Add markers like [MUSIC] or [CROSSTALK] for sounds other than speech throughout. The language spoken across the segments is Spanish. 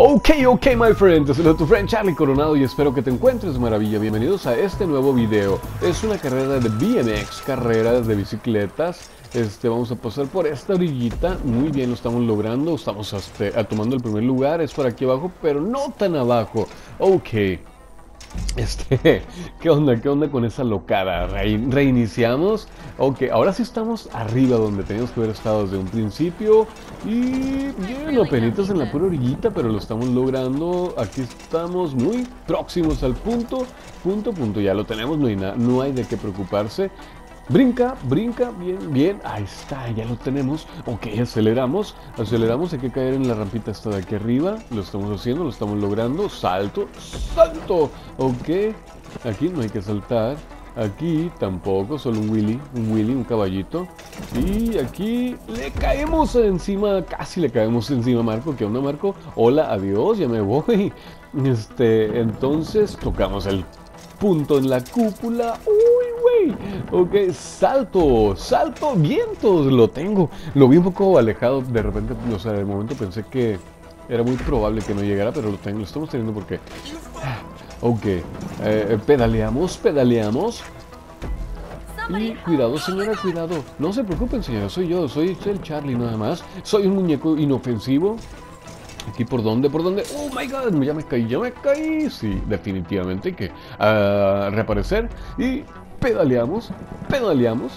Ok, ok, my friend, soy tu friend Charlie Coronado y espero que te encuentres maravilla. Bienvenidos a este nuevo video. Es una carrera de BMX, carreras de bicicletas. Este, vamos a pasar por esta orillita. Muy bien, lo estamos logrando. Estamos este, tomando el primer lugar. Es por aquí abajo, pero no tan abajo. Ok. Este, [LAUGHS] ¿qué onda? ¿Qué onda con esa locada? reiniciamos. Ok, ahora sí estamos arriba donde teníamos que haber estado desde un principio. Y bien, apenitas en la pura orillita, pero lo estamos logrando. Aquí estamos muy próximos al punto. Punto, punto. Ya lo tenemos, no hay, no hay de qué preocuparse. Brinca, brinca, bien, bien. Ahí está, ya lo tenemos. Ok, aceleramos, aceleramos. Hay que caer en la rampita esta de aquí arriba. Lo estamos haciendo, lo estamos logrando. Salto, salto. Ok, aquí no hay que saltar. Aquí tampoco, solo un Willy, un Willy, un caballito. Y aquí le caemos encima, casi le caemos encima a Marco. ¿Qué onda, Marco? Hola, adiós, ya me voy. [LAUGHS] Este, entonces tocamos el punto en la cúpula. ¡Uy, güey! Ok, salto, salto, vientos, lo tengo. Lo vi un poco alejado, de repente, o sea, de momento pensé que era muy probable que no llegara, pero lo tengo, lo estamos teniendo porque... Ah, ok, eh, pedaleamos, pedaleamos. Y cuidado, señora, cuidado. No se preocupen, señora, soy yo, soy el Charlie nada más. Soy un muñeco inofensivo ¿Aquí por dónde? ¿Por dónde? ¡Oh, my God! Ya me caí, ya me caí. Sí, definitivamente hay que uh, reaparecer. Y pedaleamos, pedaleamos,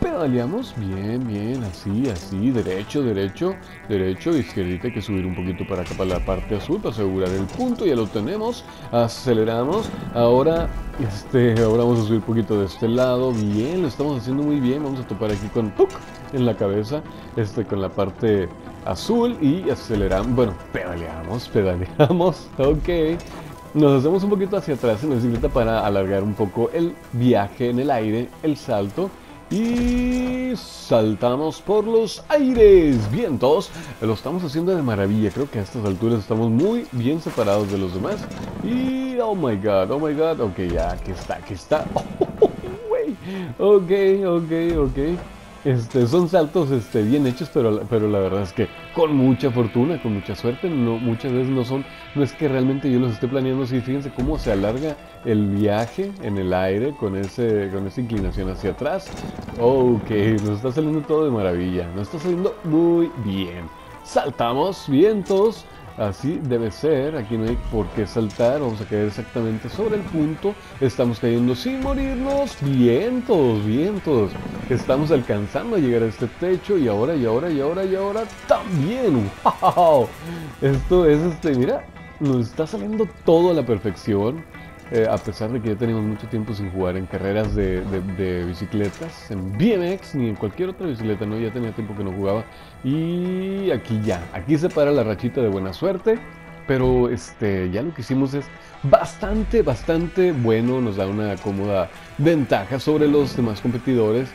pedaleamos. Bien, bien, así, así. Derecho, derecho, derecho. Izquierdita hay que subir un poquito para acá, para la parte azul, para asegurar el punto. Ya lo tenemos. Aceleramos. Ahora, este, ahora vamos a subir un poquito de este lado. Bien, lo estamos haciendo muy bien. Vamos a topar aquí con ¡puc! en la cabeza. Este, con la parte azul y aceleramos, bueno, pedaleamos, pedaleamos, [LAUGHS] ok. Nos hacemos un poquito hacia atrás en la bicicleta para alargar un poco el viaje en el aire, el salto. Y saltamos por los aires. Bien, todos lo estamos haciendo de maravilla. Creo que a estas alturas estamos muy bien separados de los demás. Y oh my god, oh my god. Ok, ya, aquí está, aquí está. [LAUGHS] Oh, ok, ok, ok. Este, son saltos este, bien hechos, pero, pero la verdad es que con mucha fortuna, con mucha suerte, no, muchas veces no son, no es que realmente yo los esté planeando así, fíjense cómo se alarga el viaje en el aire con, ese, con esa inclinación hacia atrás. Ok, nos está saliendo todo de maravilla, nos está saliendo muy bien. Saltamos, vientos, Así debe ser, aquí no hay por qué saltar, vamos a caer exactamente sobre el punto, estamos cayendo sin morirnos, vientos, vientos, estamos alcanzando a llegar a este techo y ahora, y ahora, y ahora, y ahora también, wow, esto es este, mira, nos está saliendo todo a la perfección, eh, a pesar de que ya tenemos mucho tiempo sin jugar en carreras de, bicicletas, en BMX ni en cualquier otra bicicleta, ¿no? Ya tenía tiempo que no jugaba. Y aquí ya, aquí se para la rachita de buena suerte. Pero este, ya lo que hicimos es bastante, bastante bueno, nos da una cómoda ventaja sobre los demás competidores.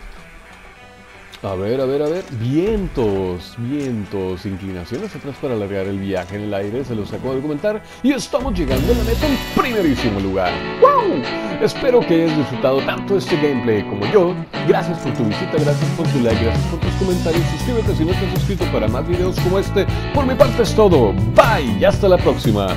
A ver, a ver, a ver. Vientos, vientos, inclinaciones atrás para alargar el viaje en el aire, se los acabo de comentar. Y estamos llegando a la meta en primerísimo lugar. ¡Wow! Espero que hayas disfrutado tanto este gameplay como yo. Gracias por tu visita, gracias por tu like, gracias por tus comentarios. Suscríbete si no has suscrito para más videos como este. Por mi parte es todo. Bye y hasta la próxima.